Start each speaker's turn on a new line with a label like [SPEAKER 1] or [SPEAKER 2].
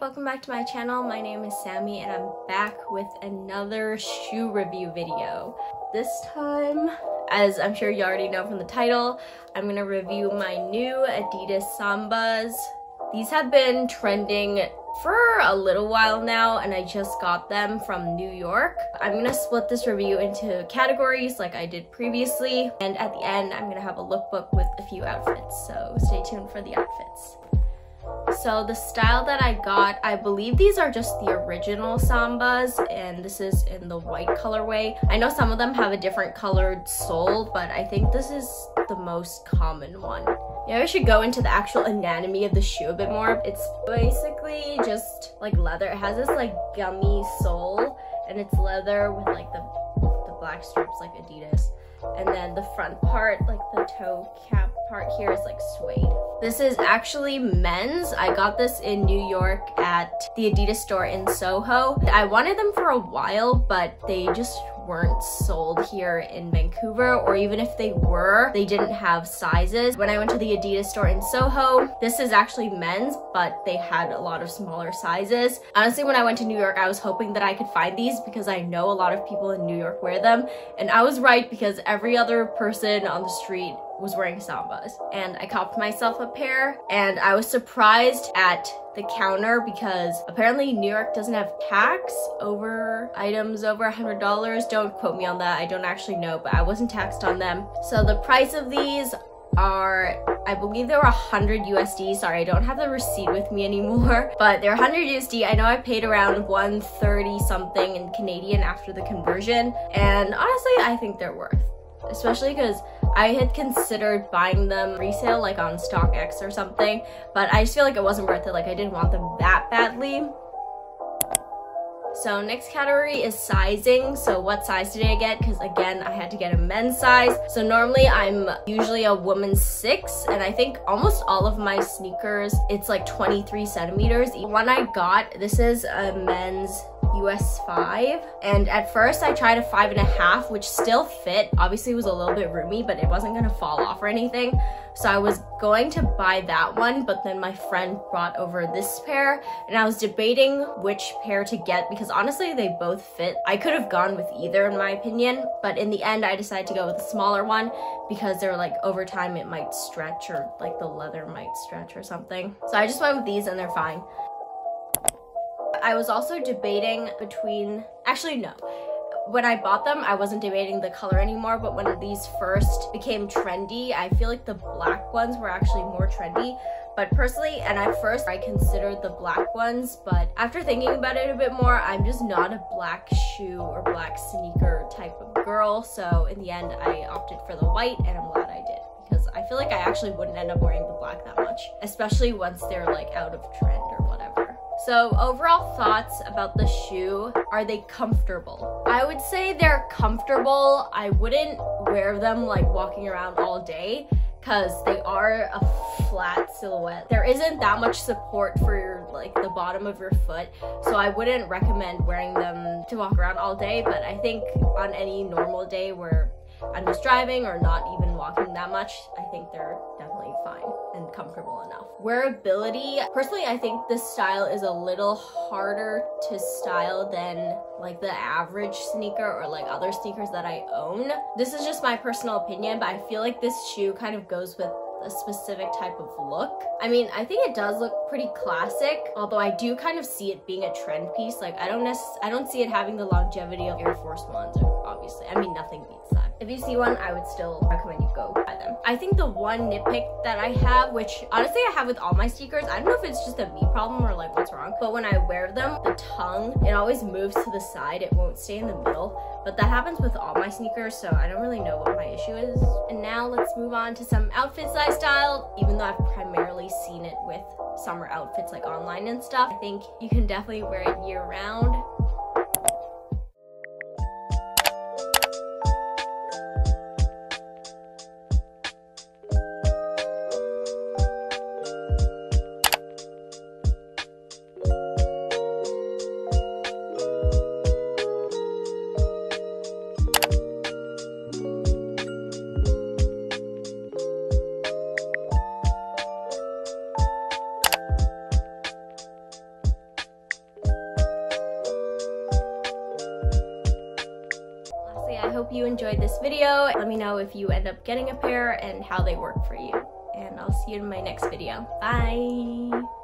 [SPEAKER 1] welcome back to my channel. My name is Sammi and I'm back with another shoe review video. This time, as I'm sure you already know from the title, I'm gonna review my new Adidas Sambas. These have been trending for a little while now and I just got them from New York. I'm gonna split this review into categories like I did previously and at the end I'm gonna have a lookbook with a few outfits so stay tuned for the outfits. So the style that I got, I believe these are just the original Sambas and this is in the white colorway. I know some of them have a different colored sole, but I think this is the most common one. Yeah, I should go into the actual anatomy of the shoe a bit more. It's basically just like leather. It has this like gummy sole and it's leather with like the, the black strips like Adidas. And then the front part, like the toe cap part here is like suede. This is actually men's. I got this in New York at the Adidas store in Soho. I wanted them for a while, but they just weren't sold here in Vancouver or even if they were, they didn't have sizes. When I went to the Adidas store in Soho, this is actually men's, but they had a lot of smaller sizes. Honestly, when I went to New York, I was hoping that I could find these because I know a lot of people in New York wear them. And I was right because every other person on the street was wearing Sambas. And I copped myself a pair and I was surprised at the counter because apparently New York doesn't have tax over items over a $100. Don't quote me on that. I don't actually know, but I wasn't taxed on them. So the price of these are I believe they were 100 USD. Sorry, I don't have the receipt with me anymore, but they're 100 USD. I know I paid around 130 something in Canadian after the conversion, and honestly, I think they're worth especially because I had considered buying them resale like on StockX or something, but I just feel like it wasn't worth it. Like I didn't want them that badly. So next category is sizing. So what size did I get? Because again, I had to get a men's size. So normally I'm usually a woman's six and I think almost all of my sneakers, it's like 23 centimeters. One I got, this is a men's US 5. And at first I tried a five and a half, which still fit. Obviously it was a little bit roomy, but it wasn't gonna fall off or anything. So I was going to buy that one, but then my friend brought over this pair and I was debating which pair to get because honestly they both fit. I could have gone with either in my opinion, but in the end I decided to go with the smaller one because they're like over time it might stretch or like the leather might stretch or something. So I just went with these and they're fine. I was also debating between, actually no, when I bought them, I wasn't debating the color anymore, but when these first became trendy, I feel like the black ones were actually more trendy. But personally, and at first I considered the black ones, but after thinking about it a bit more, I'm just not a black shoe or black sneaker type of girl. So in the end, I opted for the white and I'm glad I did because I feel like I actually wouldn't end up wearing the black that much, especially once they're like out of trend or. So overall thoughts about the shoe, are they comfortable? I would say they're comfortable. I wouldn't wear them like walking around all day because they are a flat silhouette. There isn't that much support for your, like the bottom of your foot, so I wouldn't recommend wearing them to walk around all day, but I think on any normal day where I'm just driving or not even walking that much, I think they're definitely fine and comfortable enough. Wearability, personally, I think this style is a little harder to style than like the average sneaker or like other sneakers that I own. This is just my personal opinion, but I feel like this shoe kind of goes with a specific type of look. I mean, I think it does look pretty classic, although I do kind of see it being a trend piece. Like I don't I don't see it having the longevity of Air Force Ones, obviously. I mean, nothing beats that. If you see one, I would still recommend you go buy them. I think the one nitpick that I have, which honestly I have with all my sneakers, I don't know if it's just a me problem or like what's wrong, but when I wear them, the tongue, it always moves to the side. It won't stay in the middle. But that happens with all my sneakers, so I don't really know what my issue is. And now let's move on to some outfits size style, even though I've primarily seen it with summer outfits like online and stuff. I think you can definitely wear it year round. Hope you enjoyed this video. Let me know if you end up getting a pair and how they work for you. And I'll see you in my next video. Bye!